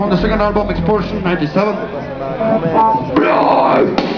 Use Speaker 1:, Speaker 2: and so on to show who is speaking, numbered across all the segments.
Speaker 1: from the second album, Expulsion 97. Blood!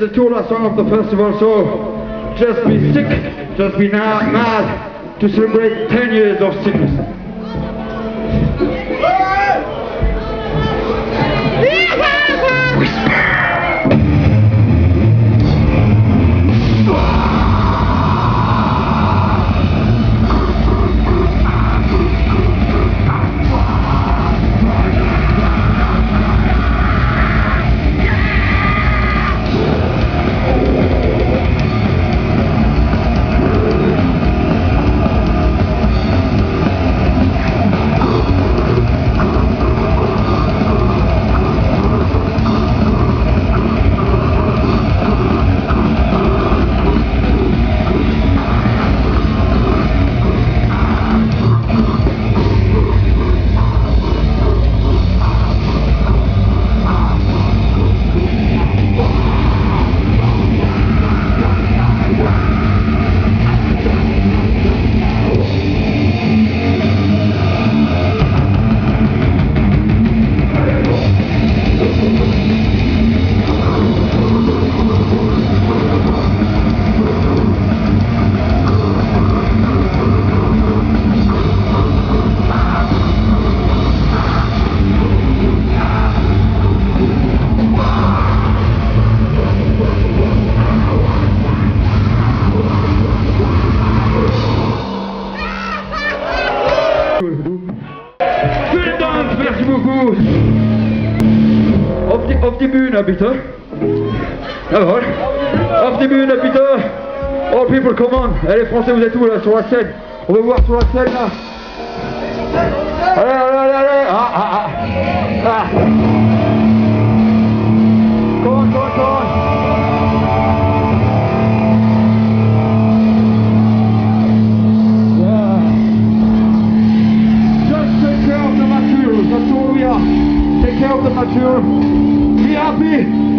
Speaker 2: The
Speaker 1: two song of the festival, so just be sick, just be mad to celebrate 10 years of sickness. Beaucoup. Auf die, auf die Bühne bitte. Jawohl. Auf die Bühne bitte. All people, come on. Allez, français, vous êtes où là sur la scène On va voir sur la scène là. Allez, allez, allez, allez. Ah, ah, ah. ah. Take care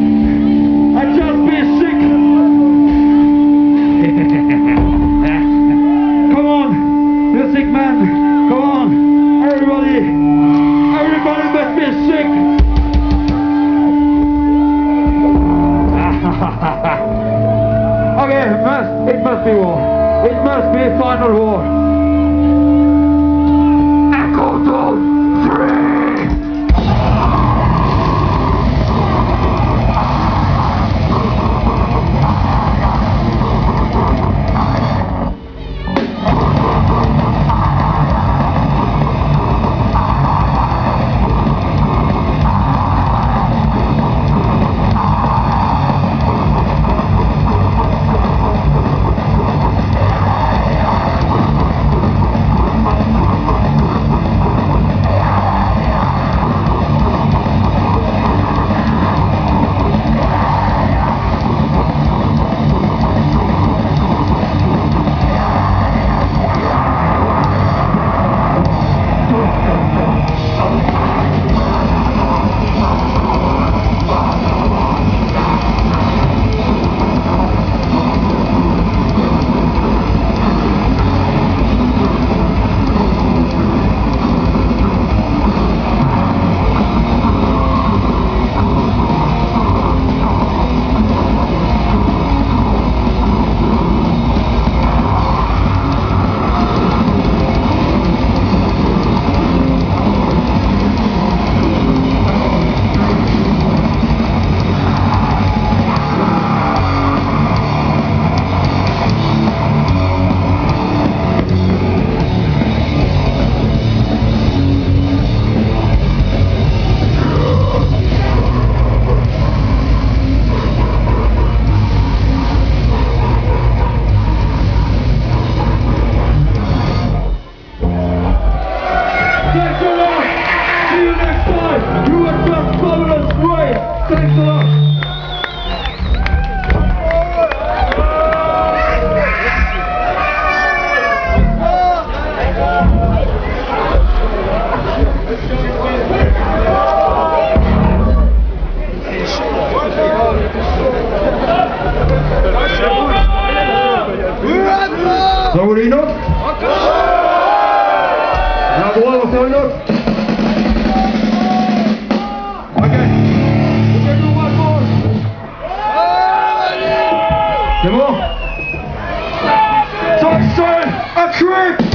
Speaker 1: Work!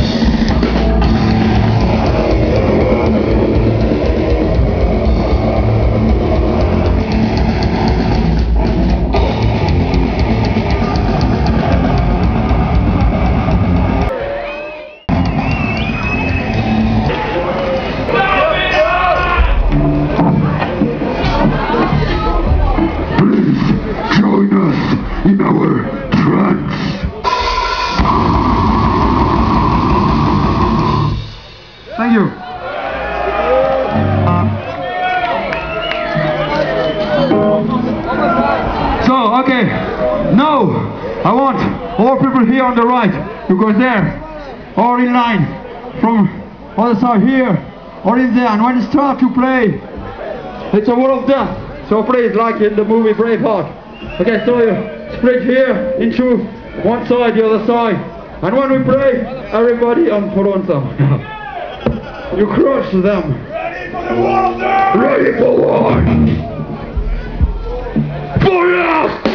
Speaker 1: more people here on the right. You go there. Or in line. From other side here. Or in there. And when it start to play. It's a war of death. So please like in the movie Braveheart. Okay so you split here into one side the other side. And when we play everybody on put on some you crush them. Ready for the war ready for war. For us